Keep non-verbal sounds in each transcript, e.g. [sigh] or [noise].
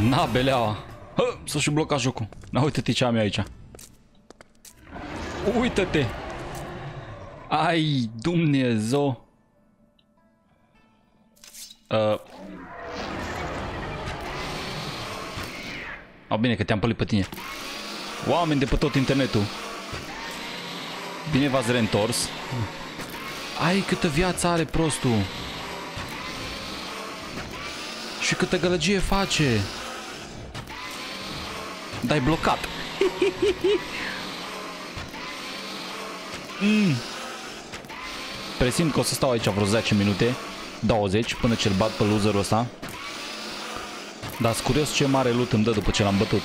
Na, beleaua. Hă, să și bloca jocul. Na, uite-te ce am eu aici. Uită-te. Ai, Dumnezeu. Uh. Oh, bine că te-am pălit pe tine. Oameni de pe tot internetul. Bine v-ați reîntors. Ai câtă viață are prostul. Și câtă gălăgie face. Dar blocat. mm. Presimt că o să stau aici vreo 10 minute. 20 până ce-l bat pe loserul ăsta. Dar curios ce mare loot îmi dă după ce l-am bătut.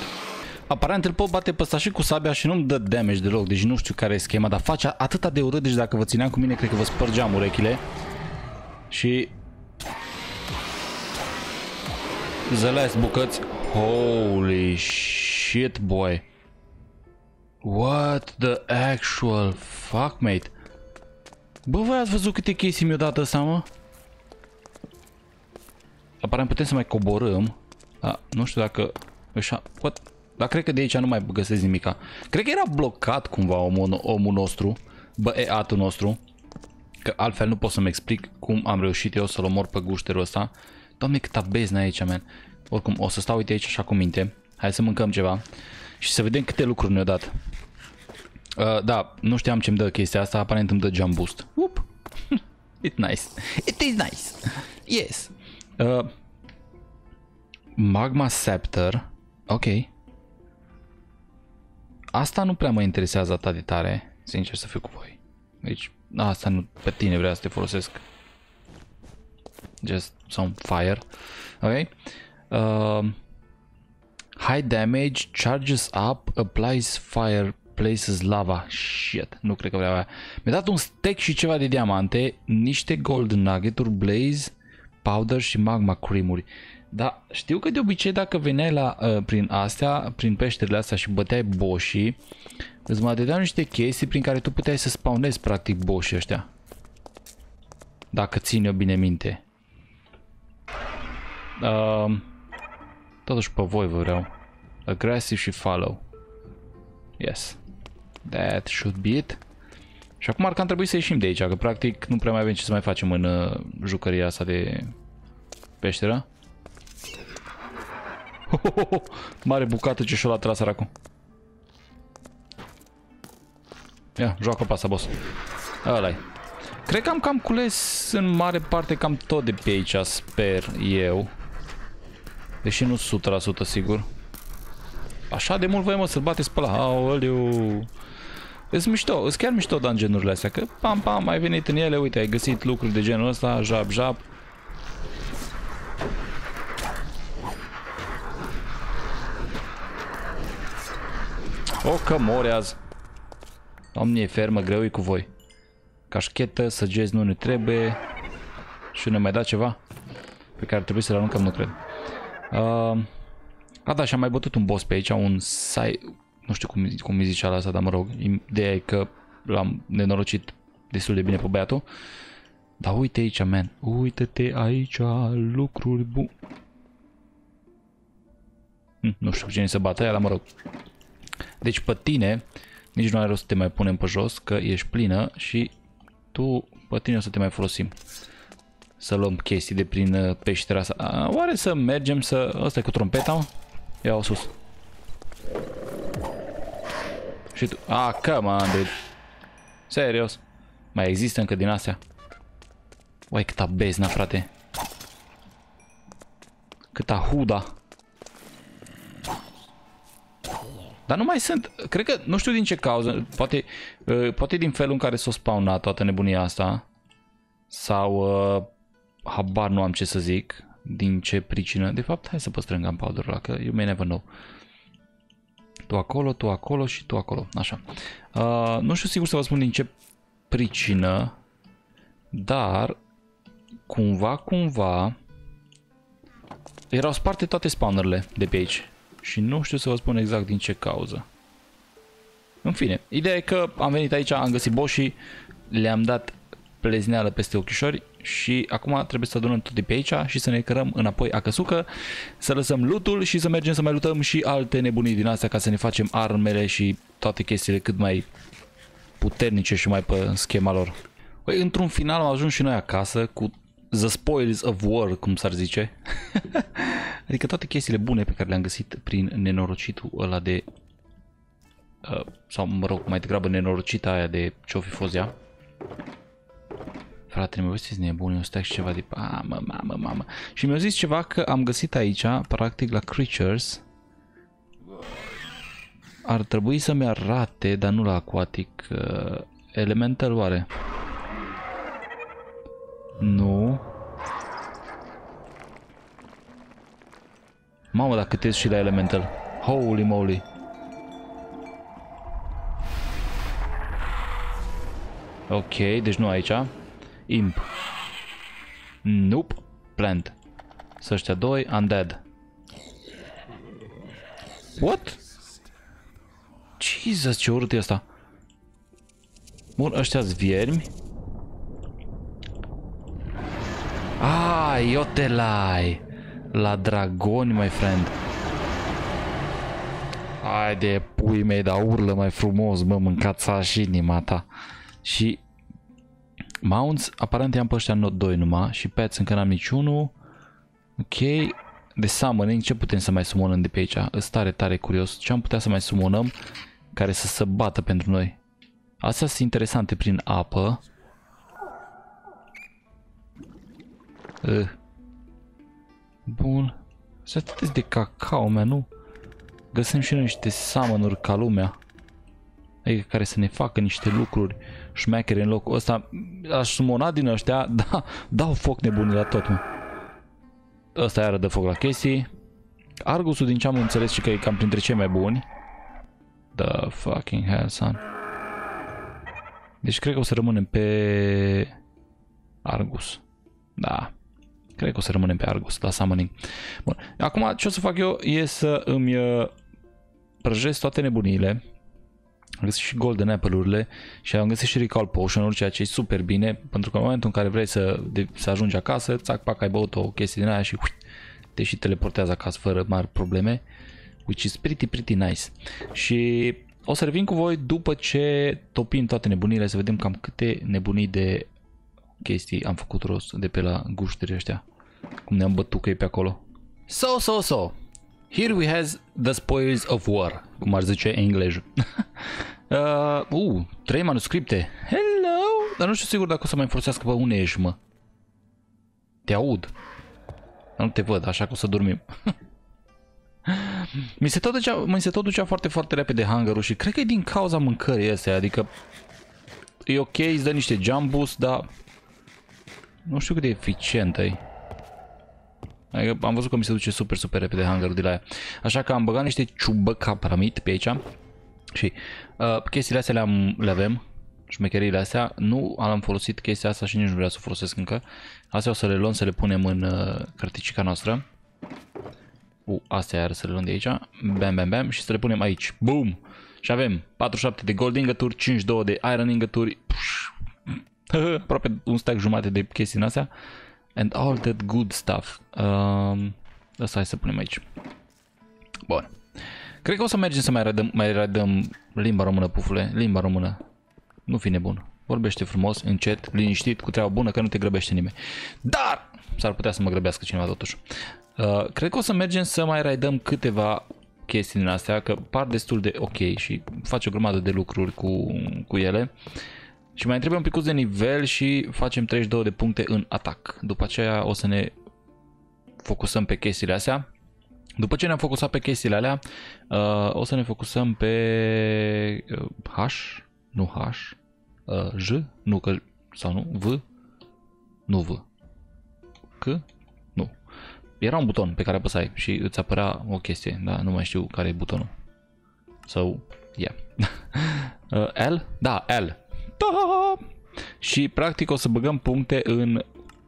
Aparent îl pot bate pe ăsta și cu sabia și nu-mi dă damage deloc, deci nu știu care e schema, dar face atâta de urât, deci dacă vă țineam cu mine, cred că vă spărgeam urechile. Și... The last bucăți. Holy shit, boy. What the actual fuck, mate? Bă, voi ați văzut câte chestii mi-o dat ăsta, mă? Aparent putem să mai coborâm. Da, nu știu dacă... Așa, what? Dar cred că de aici nu mai găsesc nimica. Cred că era blocat cumva omul, omul nostru. Băeatul nostru. Că altfel nu pot să-mi explic cum am reușit eu să-l omor pe gușterul ăsta. Doamne, câta beznă aici, man. Oricum, o să stau uite aici așa cu minte. Hai să mâncăm ceva. Și să vedem câte lucruri ne-au dat. Uh, da, nu știam ce-mi dă chestia asta. Aparent îmi dă jump boost. Whoop. [laughs] It's nice. It is nice. Yes. Uh, magma Scepter. Ok. Asta nu prea mă interesează atât de tare, sincer să fiu cu voi. Deci, asta nu pe tine vreau să te folosesc. Just some fire. Ok. Uh, high damage, charges up, applies fire, places lava. Shit, nu cred că vreau aia. Mi-a dat un stack și ceva de diamante, niște gold nugget-uri, blaze, powder și magma cream-uri. Da, știu că de obicei dacă veneai la, uh, prin astea, prin peșterile astea și băteai boșii, îți mai dădeau niște chestii prin care tu puteai să spawnezi practic boșii ăștia. Dacă țin eu bine minte. Uh, totuși pe voi vă vreau. Aggressive și follow. Yes. That should be it. Și acum ar cam trebui să ieșim de aici, că practic nu prea mai avem ce să mai facem în uh, jucăria asta de peșteră. [laughs] Mare bucată ce și-o la tras săracul. Ia, joacă pasa, boss. ăla -i. Cred că am cam cules în mare parte cam tot de pe aici, sper eu. Deși nu 100% sigur. Așa de mult voi mă să-l bateți pe ăla. Aoleu. Îți mișto, îți chiar mișto dungeon-urile astea, că pam pam, ai venit în ele, uite, ai găsit lucruri de genul ăsta, jab jab, O, că mori azi. Doamne, e fermă, greu e cu voi. Cașchetă, săgeți nu ne trebuie. Și ne mai da ceva? Pe care trebuie să-l aruncăm, nu cred. Uh, a, da, și am mai bătut un boss pe aici, un sai... Nu știu cum, cum îi zicea la asta, dar mă rog. Ideea e că l-am nenorocit destul de bine pe băiatul. Dar uite aici, man. Uită-te aici, lucruri bune. Hm, nu știu cine se bate aia, dar mă rog. Deci pe tine nici nu are rost să te mai punem pe jos, că ești plină și tu pe tine o să te mai folosim. Să luăm chestii de prin uh, peștera asta. Oare să mergem să... Asta e cu trompeta, mă? Ia-o sus. Și tu... Ah, come on, dude. Serios. Mai există încă din astea? Uai, câta bezna, frate. Câta huda. Dar nu mai sunt, cred că, nu știu din ce cauză, poate, uh, poate din felul în care s-a spawnat toată nebunia asta, sau uh, habar nu am ce să zic, din ce pricină. De fapt, hai să păstrăm gunpowder ăla, că you may never know. Tu acolo, tu acolo și tu acolo, așa. Uh, nu știu sigur să vă spun din ce pricină, dar cumva, cumva, erau sparte toate spawnerele de pe aici. Și nu știu să vă spun exact din ce cauză. În fine, ideea e că am venit aici, am găsit boșii, le-am dat plezneală peste ochișori și acum trebuie să adunăm tot de pe aici și să ne cărăm înapoi acăsucă, să lăsăm lutul și să mergem să mai lutăm și alte nebunii din astea ca să ne facem armele și toate chestiile cât mai puternice și mai pe schema lor. Păi, într-un final am ajuns și noi acasă cu the spoils of war, cum s-ar zice. [laughs] adică toate chestiile bune pe care le-am găsit prin nenorocitul ăla de... Uh, sau mă rog, mai degrabă nenorocita aia de ce-o fi fost ea. Frate, mi-au zis nebun, eu stai și ceva de... Mamă, mamă, mamă. Și mi-au zis ceva că am găsit aici, practic la Creatures, ar trebui să-mi arate, dar nu la Aquatic, uh, Elemental oare? Nu. Mamă, dacă câtezi și la Elemental. Holy moly. Ok, deci nu aici. Imp. Nope. Plant. Să ăștia doi. Undead. What? Jesus, ce urât e asta. Bun, ăștia-s viermi. Ah, eu te lai. La dragoni, my friend. Haide, pui mei, dar urlă mai frumos, mă, mâncați și inima ta. Și mounts, aparent i-am pe ăștia not 2 numai și pets încă n-am niciunul. Ok, de summoning, ce putem să mai sumonăm de pe aici? Îs tare, tare curios. Ce am putea să mai sumonăm care să se bată pentru noi? Astea sunt interesante prin apă. Uh. Bun. Se atât de cacao, mea, nu? Găsim și noi niște summon ca lumea. Adică care să ne facă niște lucruri șmechere în locul ăsta. Aș sumona din ăștia, [laughs] da, dau foc nebunii la tot, mă. Ăsta iară dă foc la chestii. Argusul din ce am înțeles și că e cam printre cei mai buni. The fucking hell, son. Deci cred că o să rămânem pe Argus. Da. Cred că o să rămânem pe Argus la summoning. Bun. Acum ce o să fac eu e să îmi uh, prăjesc toate nebuniile. Am găsit și Golden Apple-urile și am găsit și Recall Potion-ul, ceea ce e super bine, pentru că în momentul în care vrei să, de, să ajungi acasă, țac, pac, ai băut o chestie din aia și ui, te și teleportează acasă fără mari probleme, which is pretty, pretty nice. Și o să revin cu voi după ce topim toate nebunile, să vedem cam câte nebunii de chestii am făcut rost de pe la gușturi ăștia. Cum ne-am bătut că e pe acolo. So, so, so. Here we have the spoils of war, cum ar zice englezul. [laughs] uh, uh, trei manuscripte. Hello! Dar nu știu sigur dacă o să mai folosească pe unde ești, mă. Te aud. Nu te văd, așa că o să dormim. [laughs] mi, se tot ducea, mi se tot ducea foarte, foarte repede hunger și cred că e din cauza mâncării astea, adică e ok, îți dă niște jump boost, dar nu știu cât de eficient e. Adică am văzut că mi se duce super, super repede hunger de la aia. Așa că am băgat niște ciubă capramit pe aici. Și uh, chestiile astea le, le avem. Șmecheriile astea. Nu am folosit chestia asta și nici nu vreau să o folosesc încă. Astea o să le luăm, să le punem în uh, carticica noastră. Uh, astea iar să le luăm de aici. Bam, bam, bam. Și să le punem aici. Boom! Și avem 47 de gold ingături, 52 de iron ingături. [laughs] Aproape un stack jumate de chestii în astea. And all that good stuff. Um, asta hai să punem aici. Bun. Cred că o să mergem să mai redăm, mai redăm limba română, pufule. Limba română. Nu fi nebun. Vorbește frumos, încet, liniștit, cu treaba bună, că nu te grăbește nimeni. Dar s-ar putea să mă grăbească cineva totuși. Uh, cred că o să mergem să mai raidăm câteva chestii din astea, că par destul de ok și face o grămadă de lucruri cu, cu ele. Și mai trebuie un pic de nivel și facem 32 de puncte în atac. După aceea o să ne focusăm pe chestiile astea. După ce ne-am focusat pe chestiile alea, uh, o să ne focusăm pe uh, H, nu H, uh, J, nu că, sau nu, V, nu V, C, nu. Era un buton pe care apăsai și îți apărea o chestie, da, nu mai știu care e butonul. So, yeah. [laughs] uh, L? Da, L. Da! Și practic o să băgăm puncte în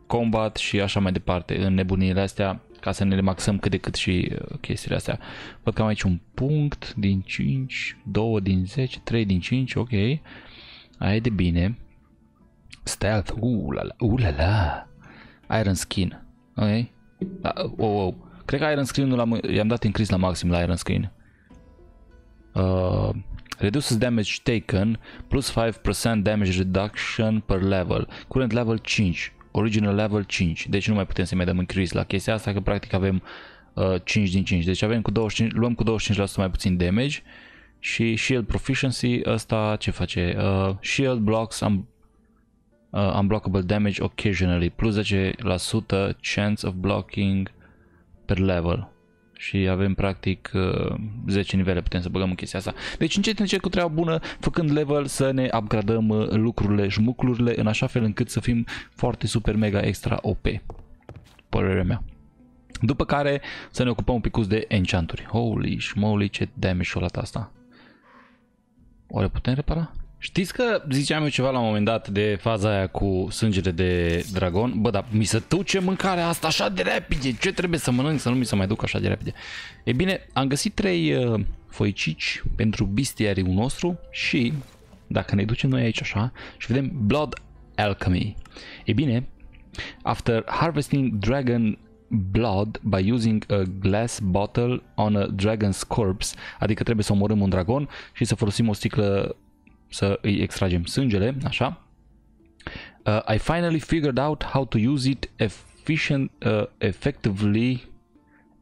combat și așa mai departe, în nebunile astea, ca să ne le maxăm cât de cât și uh, chestiile astea. Văd că am aici un punct din 5, 2 din 10, 3 din 5, ok. Aia e de bine. Stealth, uh la la, uh la la. Iron Skin, ok? Da, oh, oh. Cred că Iron Skin l-am, i-am dat increase la maxim la Iron Skin. Uh, reduces damage taken plus 5% damage reduction per level. Current level 5, original level 5. Deci nu mai putem să mai dăm increase la chestia asta că practic avem uh, 5 din 5. Deci avem cu 25, luăm cu 25% mai puțin damage și shield proficiency ăsta ce face? Uh, shield blocks um, uh, unblockable damage occasionally plus 10% chance of blocking per level și avem practic 10 nivele, putem să băgăm în chestia asta. Deci încet încet cu treaba bună, făcând level să ne upgradăm lucrurile, șmuclurile în așa fel încât să fim foarte super mega extra OP. Părerea mea. După care să ne ocupăm un pic de enchanturi. Holy moly, ce damage și-o luat asta. Oare putem repara? Știți că ziceam eu ceva la un moment dat de faza aia cu sângele de dragon? Bă, dar mi se duce mâncarea asta așa de repede. Ce trebuie să mănânc să nu mi se mai duc așa de repede? E bine, am găsit trei uh, foicici pentru bestiariul nostru și dacă ne ducem noi aici așa și vedem Blood Alchemy. E bine, after harvesting dragon blood by using a glass bottle on a dragon's corpse, adică trebuie să omorâm un dragon și să folosim o sticlă să îi extragem sângele, așa. Uh, I finally figured out how to use it efficient, uh, effectively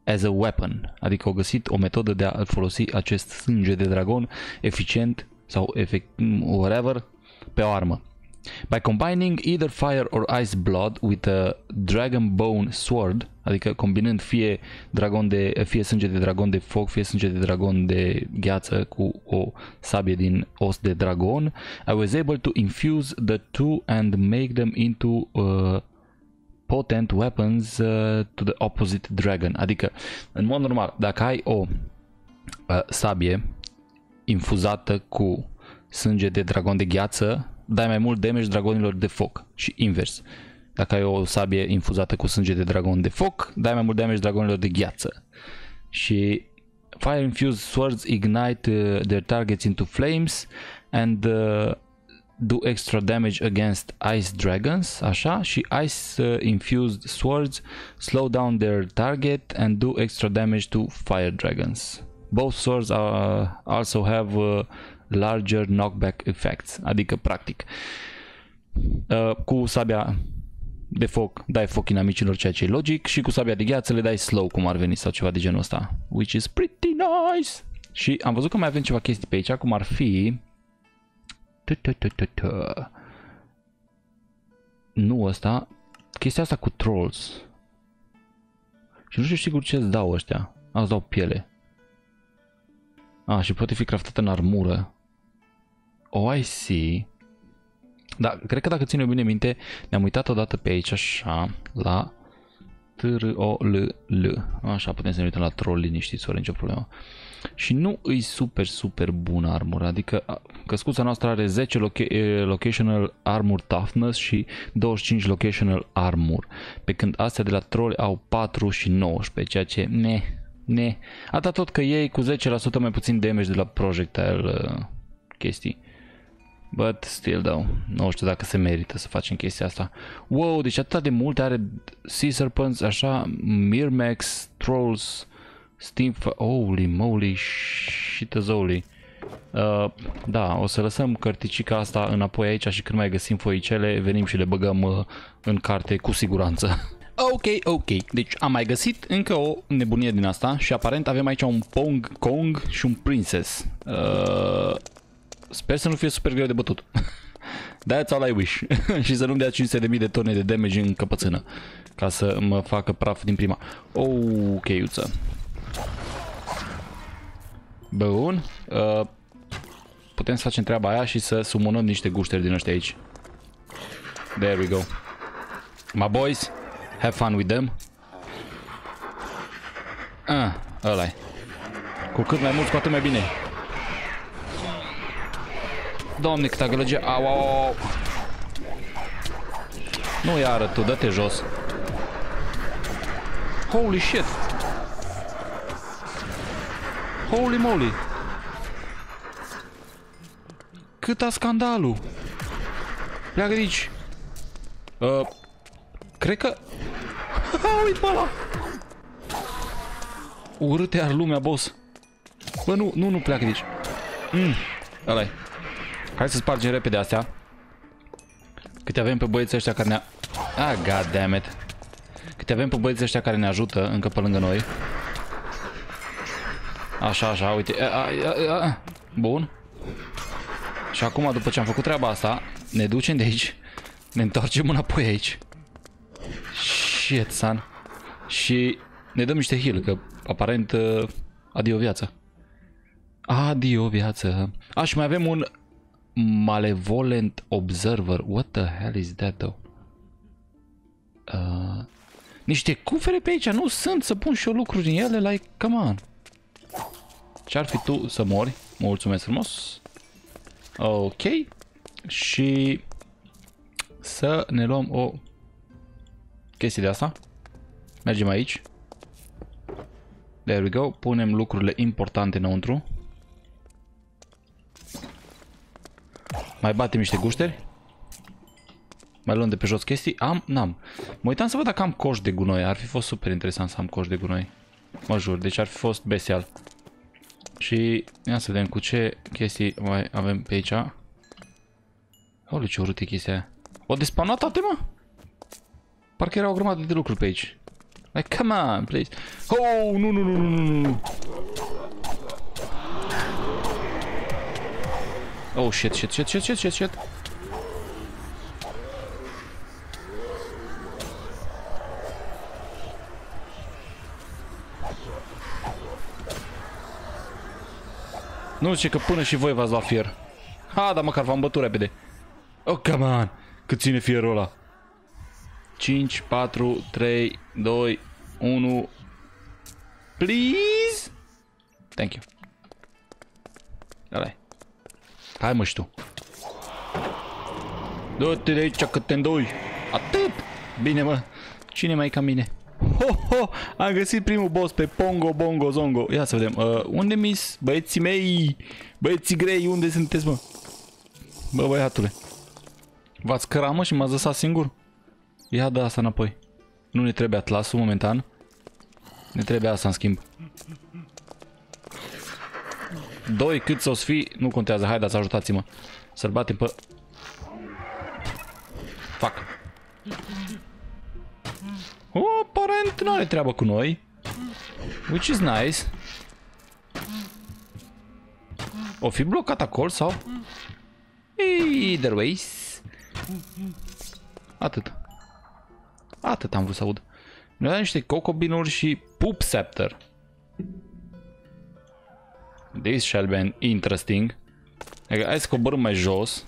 as a weapon, adică au găsit o metodă de a folosi acest sânge de dragon eficient sau efect, whatever pe o armă. By combining either fire or ice blood with a dragon bone sword, adică combinând fie dragon de fie sânge de dragon de foc, fie sânge de dragon de gheață cu o sabie din os de dragon, I was able to infuse the two and make them into uh, potent weapons uh, to the opposite dragon. Adică, în mod normal, dacă ai o uh, sabie infuzată cu sânge de dragon de gheață, dai mai mult damage dragonilor de foc și invers. Dacă ai o sabie infuzată cu sânge de dragon de foc, dai mai mult damage dragonilor de gheață. Și Fire Infused Swords ignite uh, their targets into flames and uh, do extra damage against Ice Dragons, așa, și Ice uh, Infused Swords slow down their target and do extra damage to Fire Dragons. Both swords uh, also have uh, larger knockback effects, adică practic uh, cu sabia de foc dai foc inamicilor, ceea ce e logic, și cu sabia de gheață le dai slow, cum ar veni, sau ceva de genul ăsta. Which is pretty nice! Și am văzut că mai avem ceva chestii pe aici, cum ar fi... Nu ăsta, chestia asta cu trolls. Și nu știu sigur ce îți dau ăștia. Îți dau piele. A, și poate fi craftată în armură. Oh, I see. Da, cred că dacă ține bine minte, ne-am uitat odată pe aici așa la t r o l l Așa putem să ne uităm la troll liniștiți, fără nicio problemă. Și nu îi super, super bună armura, adică căscuța noastră are 10 loca locational armor toughness și 25 locational armor, pe când astea de la troll au 4 și 19, ceea ce ne, ne, atât tot că ei cu 10% mai puțin damage de la projectile uh, chestii. But still though, nu știu dacă se merită să facem chestia asta. Wow, deci atât de multe are Sea Serpents, așa, Mirmax, Trolls, Steam... Holy moly, shitazoli. Uh, da, o să lăsăm cărticica asta înapoi aici și când mai găsim foicele, venim și le băgăm uh, în carte cu siguranță. [laughs] Ok, ok. Deci am mai găsit încă o nebunie din asta și aparent avem aici un Pong Kong și un Princess. Uh, Sper să nu fie super greu de bătut. [laughs] That's all I wish. [laughs] și să nu-mi dea 500.000 de tone de damage în căpățână. Ca să mă facă praf din prima. Ok, iuță. Bun. Uh, putem să facem treaba aia și să sumonăm niște gușteri din ăștia aici. There we go. My boys, have fun with them. Ah, ăla -i. Cu cât mai mult, cu atât mai bine. Doamne, câta gălăgie. Au, au, au. Nu iară tu, dă-te jos. Holy shit. Holy moly. Câta scandalul. Pleacă de aici. Uh, cred că... Uite pe ăla! Urâte ar lumea, boss. Bă, nu, nu, nu pleacă nici. Mm, ăla -i. Hai să spargem repede astea. Câte avem pe băieții ăștia care ne... Ah, god damn it. Câte avem pe băieții ăștia care ne ajută încă pe lângă noi. Așa, așa, uite. A, a, a, a. Bun. Și acum, după ce am făcut treaba asta, ne ducem de aici. Ne întoarcem înapoi aici. Shit, son. Și ne dăm niște heal, că aparent uh, adio viață. Adio viață. Aș, și mai avem un Malevolent Observer. What the hell is that, though? Uh, niște cufere pe aici. Nu sunt să pun și eu lucruri în ele. Like, come on. Ce-ar fi tu să mori? Mulțumesc frumos. Ok. Și să ne luăm o chestie de asta. Mergem aici. There we go. Punem lucrurile importante înăuntru. Mai batem niște gușteri. Mai luăm de pe jos chestii. Am? N-am. Mă uitam să văd dacă am coș de gunoi. Ar fi fost super interesant să am coș de gunoi. Mă jur, deci ar fi fost bestial. Și ia să vedem cu ce chestii mai avem pe aici. Olu, ce urât e chestia aia. O despawnat toate, mă? Parcă era o grămadă de lucruri pe aici. Like, come on, please. Oh, nu, nu, nu, nu, nu, nu. Oh, shit, shit, shit, shit, shit, shit, shit. Nu zice că până și voi v-ați luat fier. Ha, dar măcar v-am bătut repede. Oh, come on! Cât ține fierul ăla? 5, 4, 3, 2, 1. Please? Thank you. ăla Hai mă și tu. Du-te de aici că te îndoi. Atât! Bine mă. Cine mai e ca mine? Ho, ho! Am găsit primul boss pe Pongo Bongo Zongo. Ia să vedem. Uh, unde mis? Băieții mei! Băieții grei, unde sunteți mă? Bă, băiatule. V-ați căramă și m-ați lăsat singur? Ia da asta înapoi. Nu ne trebuie atlasul momentan. Ne trebuie asta în schimb. Doi cât să o fi, nu contează. Haideți, ajutați-mă. Să-l batem pe... Fuck. O, aparent nu are treabă cu noi. Which is nice. O fi blocat acolo sau? Either ways. Atât. Atât am vrut să aud. Ne dau niște cocobinuri și poop scepter. This shall be interesting. Hai să coborâm mai jos.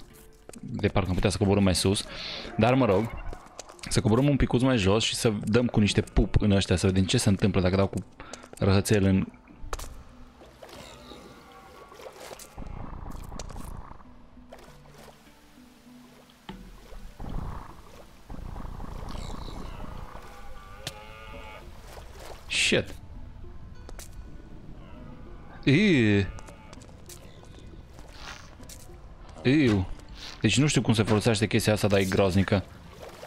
De parcă am putea să coborâm mai sus. Dar mă rog. Să coborâm un picuț mai jos și să dăm cu niște pup în ăștia. Să vedem ce se întâmplă dacă dau cu răhățel în Shit. Eee. Ew. Deci nu știu cum se folosește chestia asta, dar e groaznică.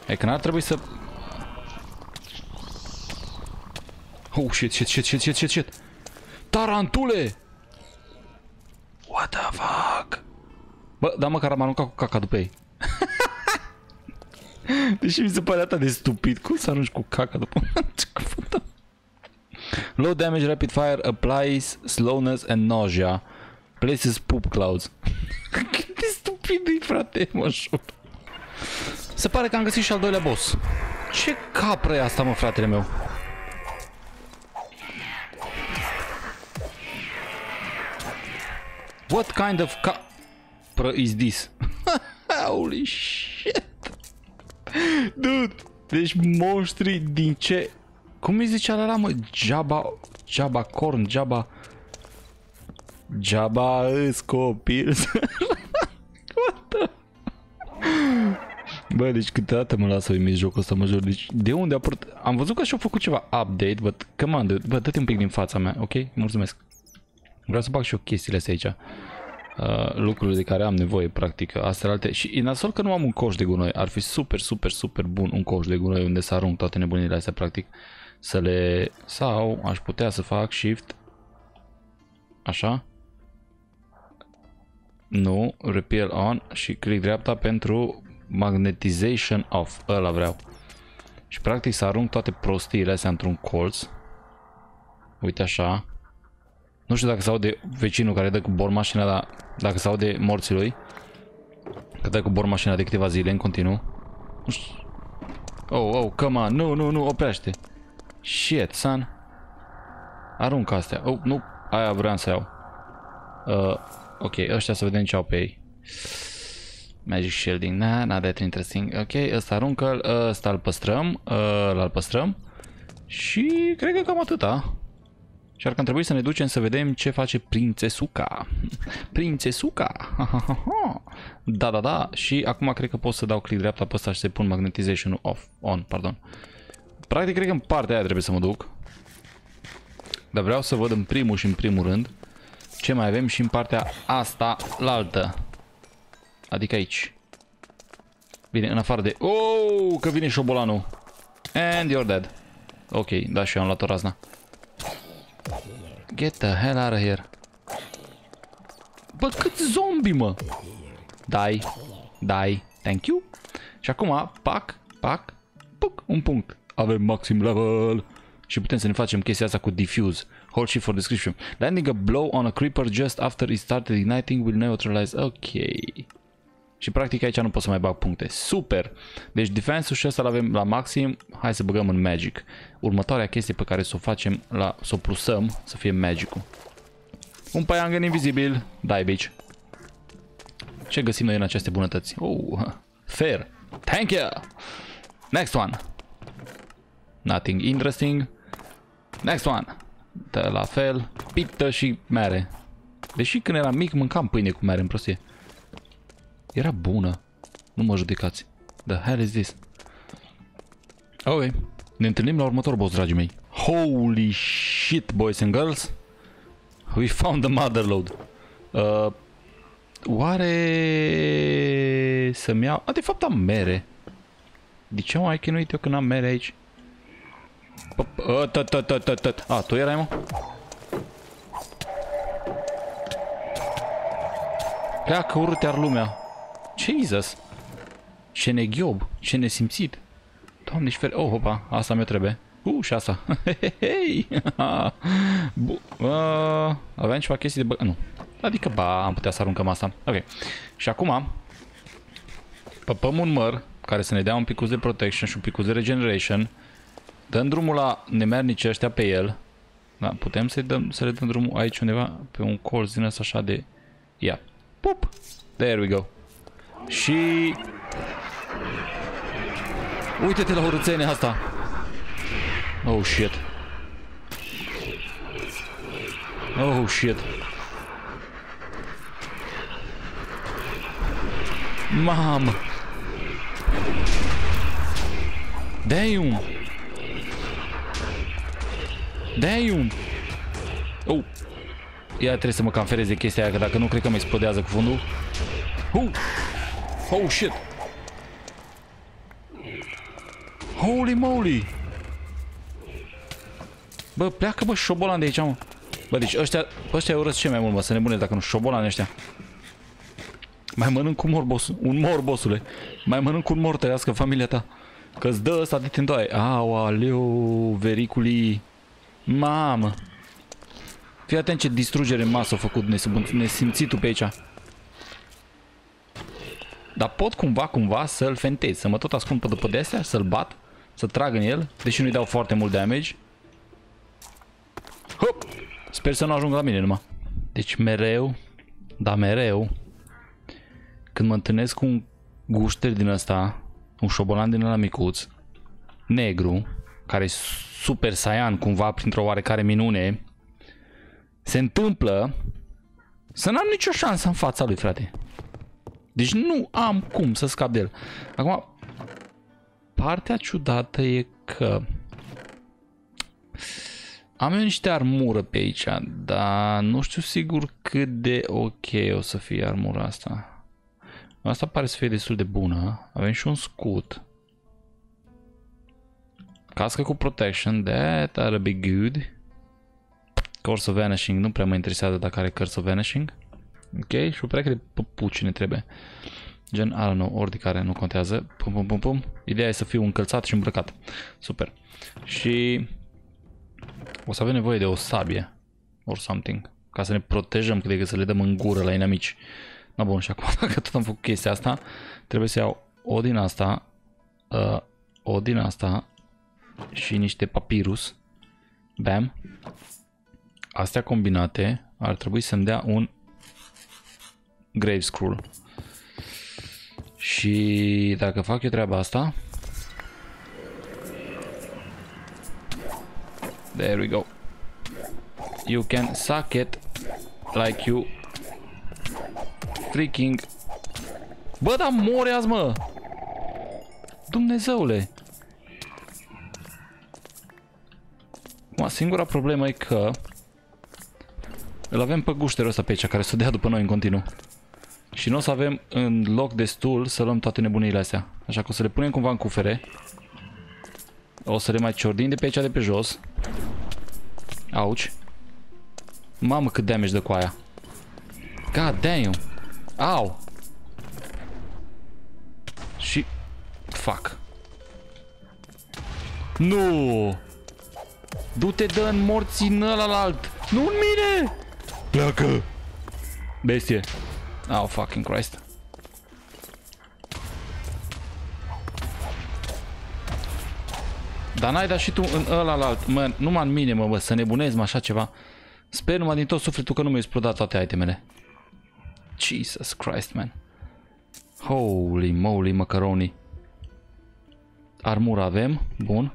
E că n-ar trebui să... Oh, shit, shit, shit, shit, shit, shit, shit. Tarantule! What the fuck? Bă, dar măcar am aruncat cu caca după ei. [laughs] Deși mi se pare atât de stupid. Cum să arunci cu caca după... [laughs] Low damage rapid fire applies slowness and nausea. Places poop clouds. [laughs] Cât de stupid e, frate, mă jur. Se pare că am găsit și al doilea boss. Ce capră e asta, mă, fratele meu? What kind of capră is this? [laughs] Holy shit! Dude! Deci monștri din ce cum îi zicea la mă? Jabba... Jabba corn, Jabba... Jabba îs copil. [laughs] What the... Bă, deci câteodată mă lasă uimit jocul ăsta, mă jur. Deci de unde a apărut... Am văzut că și-au făcut ceva update, but come on, dude. Bă, dă-te un pic din fața mea, ok? Mulțumesc. Vreau să bag și eu chestiile astea aici. Uh, lucrurile de care am nevoie, practic, astea alte. Și e nasol că nu am un coș de gunoi. Ar fi super, super, super bun un coș de gunoi unde să arunc toate nebunile astea, practic. Să le... Sau aș putea să fac shift. Așa. Nu, repeal on și click dreapta pentru magnetization off. Ăla vreau. Și practic să arunc toate prostiile astea într-un colț. Uite așa. Nu știu dacă se aude vecinul care dă cu bormașina, dar dacă se aude morții lui. Că dă cu bormașina de câteva zile în continuu. Nu știu. Oh, oh, come on. Nu, nu, nu, oprește. Shit, son. Aruncă astea. Oh, nu, aia vreau să iau. Uh, ok, ăștia să vedem ce au pe ei. Magic Shielding, nah, not that interesting. Ok, ăsta aruncă, ăsta îl păstrăm, ăla îl păstrăm. Și cred că cam atâta. Și ar că trebui să ne ducem să vedem ce face prințesuca. Prințesuca! [laughs] Da, da, da. Și acum cred că pot să dau click dreapta pe ăsta și să pun magnetization off. On, pardon. Practic cred că în partea aia trebuie să mă duc. Dar vreau să văd în primul și în primul rând ce mai avem și în partea asta la altă. Adică aici. Bine, în afară de... Oh, că vine șobolanul. And you're dead. Ok, da, și eu am luat o razna. Get the hell out of here. Bă, cât zombie, mă! Dai, dai, thank you. Și acum, pac, pac, puc, un punct. Avem maxim level. Și putem să ne facem chestia asta cu diffuse. Hold shift for description. Landing a blow on a creeper just after it started igniting will neutralize. Ok. Și practic aici nu pot să mai bag puncte. Super! Deci defense-ul și ăsta l-avem la maxim. Hai să băgăm în magic. Următoarea chestie pe care să o facem, la, să o plusăm, să fie magic-ul. Un paiangen invizibil. Dai, bitch. Ce găsim noi în aceste bunătăți? Oh, fair. Thank you! Next one. Nothing interesting. Next one. Dă la fel. Pită și mere. Deși când eram mic mâncam pâine cu mere în prostie. Era bună. Nu mă judecați. The hell is this? Ok. Ne întâlnim la următorul boss, dragii mei. Holy shit, boys and girls. We found the mother load. Uh, oare să-mi iau... A, de fapt am mere. De ce mai chinuit eu când am mere aici? A, tu erai, mă? Pleacă urât ar lumea. Jesus! Ce neghiob, ce nesimțit. Doamne și fere... Oh, hopa, asta mi-o trebuie. Uh, și asta. [laughs] Hei! [laughs] uh, aveam ceva chestii de bă... Nu. Adică, ba, am putea să aruncăm asta. Ok. Și acum, păpăm un măr care să ne dea un pic de protection și un pic de regeneration. Dăm drumul la nemernici ăștia pe el. Da, putem să, dăm, să le dăm drumul aici undeva pe un colț din ăsta așa de... Ia. Yeah. Pup! There we go. Și... Uite-te la urățenia asta. Oh, shit. Oh, shit. Mamă. Damn. Damn. Oh. Ia trebuie să mă cam de chestia aia, că dacă nu cred că mă explodează cu fundul. Oh. Oh, shit! Holy moly! Bă, pleacă, bă, șobolan de aici, mă. Bă, deci ăștia, ăștia urăsc ce mai mult, mă, să nebunesc dacă nu șobolan ăștia. Mai mănânc cu mor, boss, un mor, bossule. Mai mănânc cu un mor, tăiască familia ta. Că-ți dă ăsta de tindoaie. Au, aleu, vericulii. Mamă. Fii atent ce distrugere în masă a făcut nesimțitul pe aici. Dar pot cumva, cumva să-l fentez, să mă tot ascund pe după de astea, să-l bat, să trag în el, deși nu-i dau foarte mult damage. Hop! Sper să nu ajung la mine numai. Deci mereu, da mereu, când mă întâlnesc cu un gușter din ăsta, un șobolan din ăla micuț, negru, care e super saian cumva printr-o oarecare minune, se întâmplă să n-am nicio șansă în fața lui, frate. Deci nu am cum să scap de el. Acum, partea ciudată e că Am eu niște armură pe aici, dar nu știu sigur cât de ok o să fie armura asta. Asta pare să fie destul de bună. Avem și un scut. Cască cu protection, that are be good. Curse of Vanishing, nu prea mă interesează dacă are Curse of Vanishing. Ok, și o pereche de păpuci ne trebuie. Gen, I don't know, ori de care nu contează. Pum, pum, pum, pum. Ideea e să fiu încălțat și îmbrăcat. Super. Și o să avem nevoie de o sabie. Or something. Ca să ne protejăm cât de cât să le dăm în gură la inamici. Na bun, și acum [laughs] dacă tot am făcut chestia asta, trebuie să iau o din asta, uh, o din asta și niște papirus. Bam. Astea combinate ar trebui să-mi dea un grave scroll. Și dacă fac eu treaba asta, There we go. You can suck it like you freaking... Bă, dar mori azi, mă! Dumnezeule! Ma, singura problemă e că îl avem pe gușterul ăsta pe aici, care să dea după noi în continuu. Și nu o să avem în loc destul să luăm toate nebunile astea. Așa că o să le punem cumva în cufere. O să le mai ciordim de pe aici de pe jos. Auci. Mamă cât damage dă cu aia. God damn. Au. Și... Fuck. Nu. Du-te, dă în morții în ălalt. Nu în mine. Pleacă. Bestie. Oh, fucking Christ. Dar n-ai dat și tu în ăla la alt. Mă, numai în mine, mă, bă, să nebunezi mă așa ceva. Sper numai din tot sufletul că nu mi-ai explodat toate itemele. Jesus Christ, man. Holy moly, macaroni. Armura avem, bun.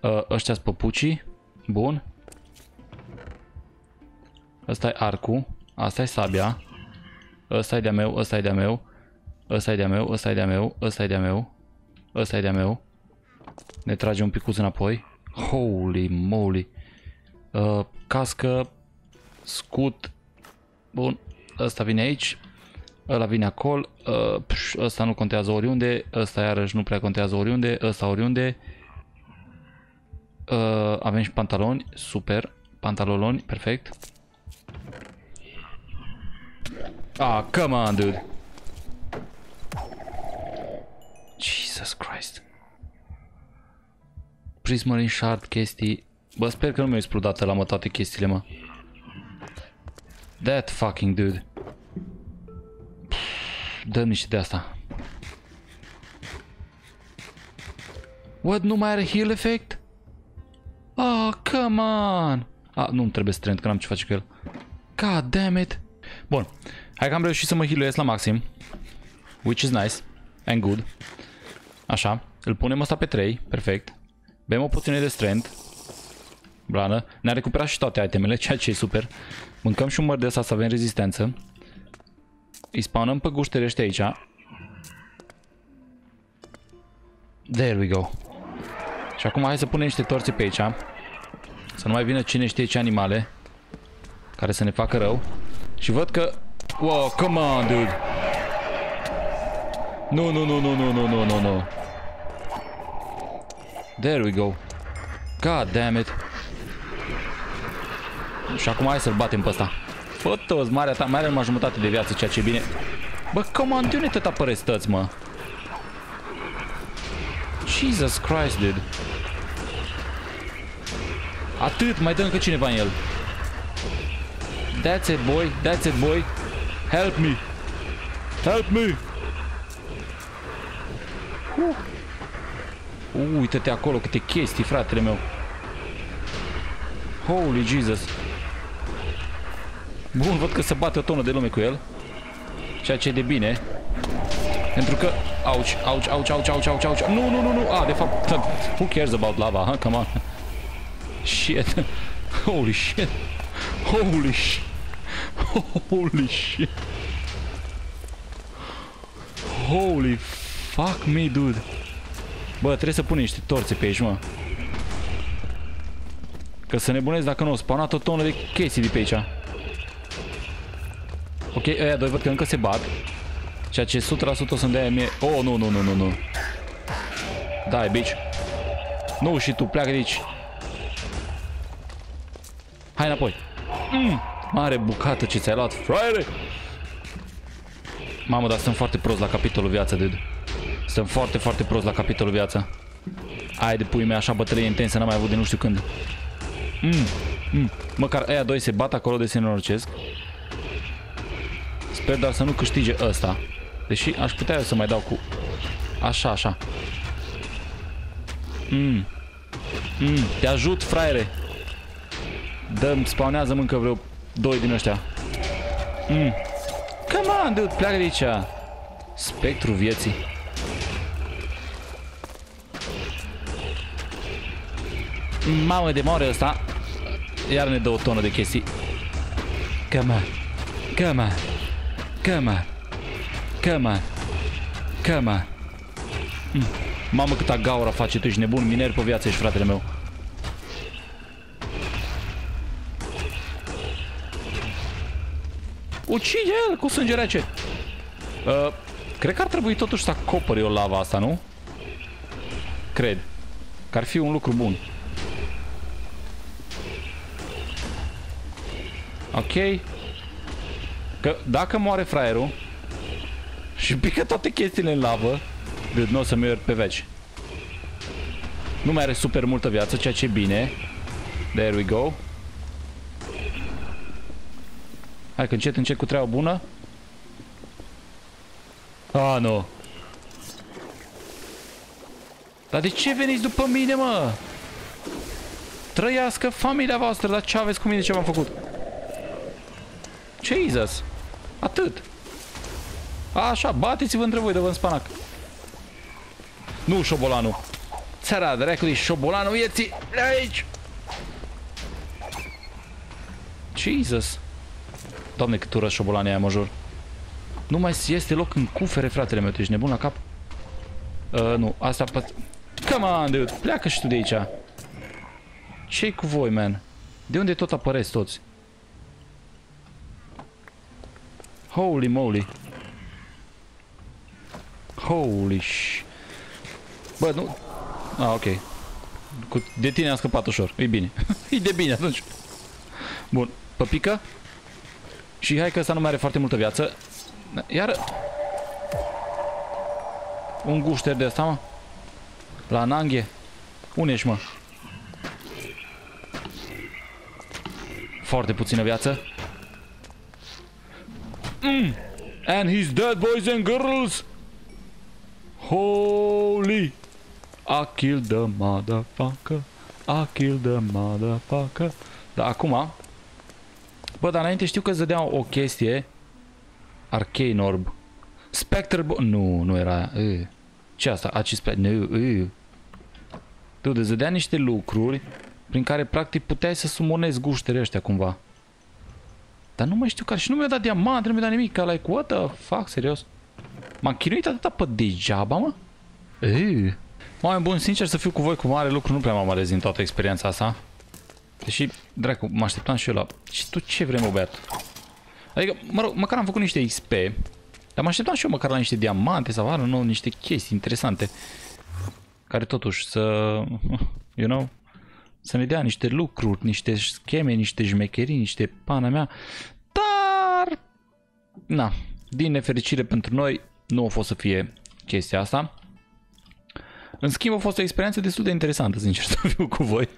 Uh, ăștia sunt păpucii, bun. Ăsta e arcul, asta e sabia. Ăsta e de-a meu, ăsta e de-a meu. Ăsta e de-a meu, ăsta e de-a meu, ăsta e de-a meu. Ăsta e de-a meu. Ne trage un picuț înapoi. Holy moly. Uh, cască. Scut. Bun. Ăsta vine aici. Ăla vine acolo. Uh, pș, ăsta nu contează oriunde. Ăsta iarăși nu prea contează oriunde. Ăsta oriunde. Uh, avem și pantaloni. Super. Pantaloni. Perfect. Ah, come on, dude. Jesus Christ. Prismarine Shard, chestii. Bă, sper că nu mi-au explodat la mă toate chestiile, mă. That fucking dude. Dă niște de asta. What, nu mai are heal effect? Oh, come on! Ah, nu-mi trebuie strength, că n-am ce face cu el. God damn it! Bun, hai că am reușit să mă healuiesc la maxim. Which is nice and good. Așa, îl punem ăsta pe 3, perfect. Bem o puțină de strength. Blană. Ne-a recuperat și toate itemele, ceea ce e super. Mâncăm și un măr de asta să avem rezistență. Îi spawnăm pe guștere ăștia aici. There we go. Și acum hai să punem niște torțe pe aici. Să nu mai vină cine știe ce animale. Care să ne facă rău. Și văd că... Wow, come on, dude. Nu, nu, nu, nu, nu, nu, nu, nu, nu. There we go. God damn it. Și acum hai să-l batem pe ăsta. Fă toți, marea ta, mai are numai jumătate de viață, ceea ce e bine. Bă, come de unde te apăreți tăți, mă? Jesus Christ, dude. Atât, mai dă încă cineva în el. That's it, boy. That's it, boy. Help me. Help me. Uh. Uită-te acolo câte chestii, fratele meu. Holy Jesus. Bun, văd că se bate o tonă de lume cu el. Ceea ce e de bine. Pentru că... Auci, auci, auci, auci, auci, auci, auci. Nu, nu, nu, nu. Ah, de fapt... [laughs] Who cares about lava, huh? Come on. [laughs] Shit. [laughs] Holy shit. Holy shit. [laughs] Holy shit. Holy fuck me, dude. Bă, trebuie să punem niște torțe pe aici, mă. Că să nebunezi dacă nu o spawnat o tonă de chestii de pe aici. Ok, ăia doi văd că încă se bat. Ceea ce 100% o să-mi dea mie... Oh, nu, nu, nu, nu, nu. Dai, bitch. Nu, și tu, pleacă de aici. Hai înapoi. Mm, mare bucată ce ți-ai luat, fraiere! Mamă, dar sunt foarte prost la capitolul viață, dude. Sunt foarte, foarte prost la capitolul viață. Ai de pui mei, așa bătălie intensă, n-am mai avut de nu știu când. Mm, mm. Măcar aia doi se bat acolo de se nenorocesc. Sper doar să nu câștige ăsta. Deși aș putea eu să mai dau cu... Așa, așa. Mm. Mm. Te ajut, fraiere. Dăm, spawnează încă vreo doi din ăștia. Mm. Come on, dude, pleacă de aici. Spectru vieții. Mamă de moare ăsta. Iar ne dă o tonă de chestii. Come on. Come on. Come on. Come on. Come on. Mm. Mamă câta gaura face, tu ești nebun, miner pe viață ești fratele meu. Ucide el cu sânge rece. Uh, cred că ar trebui totuși să acoperi o lava asta, nu? Cred. Că ar fi un lucru bun. Ok. Că dacă moare fraierul și pică toate chestiile în lavă, de nu o să merg pe veci. Nu mai are super multă viață, ceea ce e bine. There we go. Hai că încet, încet cu treaba bună. Ah, nu. Dar de ce veniți după mine, mă? Trăiască familia voastră, dar ce aveți cu mine ce v-am făcut? Jesus. Atât. Așa, bateți-vă între voi de vă în spanac. Nu, șobolanul. Țara dracului, șobolanul vieții. Aici. Jesus. Doamne, cât ură șobolanii aia, mă jur. Nu mai este loc în cufere, fratele meu. Tu ești nebun la cap? Uh, nu, asta... Come on, dude. Pleacă și tu de aici. ce cu voi, man? De unde tot apăreți toți? Holy moly. Holy sh... Bă, nu... Ah, ok. Cu... De tine am scăpat ușor. E bine. [laughs] e de bine atunci. Bun. Păpică. Și hai că ăsta nu mai are foarte multă viață. Iar... Un gușter de asta, mă. La nanghe. Unde ești, mă? Foarte puțină viață. Mm. And he's dead, boys and girls. Holy. I killed the motherfucker. I killed the motherfucker. Da, acum... Bă, dar înainte știu că îți dădea o chestie. Arcane Orb. Spectre... Nu, nu era... Uh. Ce asta? Aci Spectre... Nu, uh. Dude, îți dădea niște lucruri prin care practic puteai să sumonezi guștele ăștia cumva. Dar nu mai știu care. Și nu mi-a dat diamant, nu mi-a dat nimic. Ca like, what the fuck, serios? M-am chinuit atâta pe degeaba, mă? Ei. Mai bun, sincer să fiu cu voi cu mare lucru, nu prea m-am ales din toată experiența asta. Deși, dracu, mă așteptam și eu la... Și tu ce vrei, mă, băiat? Adică, mă rog, măcar am făcut niște XP. Dar mă așteptam și eu măcar la niște diamante sau, nu, niște chestii interesante. Care totuși să... You know? Să ne dea niște lucruri, niște scheme, niște jmecherii, niște pana mea. Dar, na, din nefericire pentru noi, nu a fost să fie chestia asta. În schimb, a fost o experiență destul de interesantă, sincer să fiu cu voi.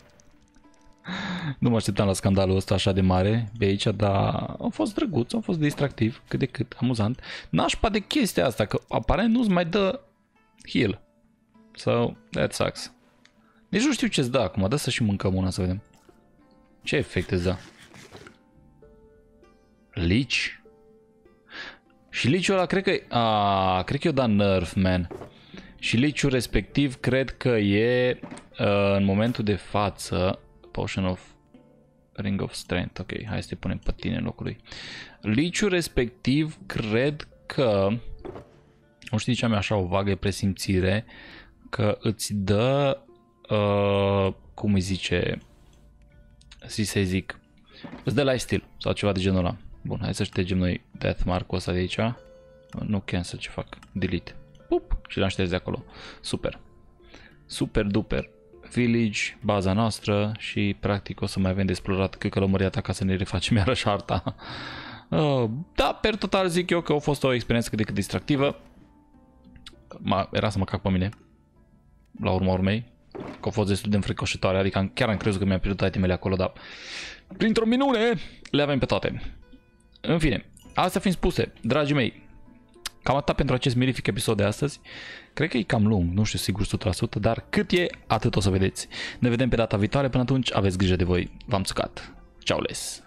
Nu mă așteptam la scandalul ăsta așa de mare pe aici, dar a fost drăguț, a fost distractiv, cât de cât, amuzant. Nașpa de chestia asta, că aparent nu-ți mai dă heal. So, that sucks. Nici nu știu ce-ți dă acum, dă să și mâncăm una să vedem. Ce efect îți dă? Lich? Și liciul ăla cred că... A, cred că eu da nerf, man. Și liciul respectiv cred că e uh, în momentul de față Potion of Ring of Strength. Ok, hai să te punem pe tine în locul lui. Liciul respectiv cred că nu știu ce am așa o vagă presimțire că îți dă uh, cum îi zice zi să zic. Îți dă la stil sau ceva de genul ăla. Bun, hai să ștergem noi death mark-ul ăsta de aici. Nu cancel ce fac. Delete. Pup, și l-am șters de acolo. Super. Super duper. Village, baza noastră și practic o să mai avem de explorat că călămăria ta ca să ne refacem iarăși harta. [laughs] Uh, da, per total zic eu că a fost o experiență cât de cât distractivă. Ma, era să mă cac pe mine. La urma urmei. Că a fost destul de înfricoșitoare, adică chiar am crezut că mi-am pierdut itemele acolo, dar printr-o minune le avem pe toate. În fine, astea fiind spuse, dragii mei, cam atât pentru acest mirific episod de astăzi. Cred că e cam lung, nu știu sigur 100%, dar cât e, atât o să vedeți. Ne vedem pe data viitoare, până atunci aveți grijă de voi. V-am țucat. Ciao les!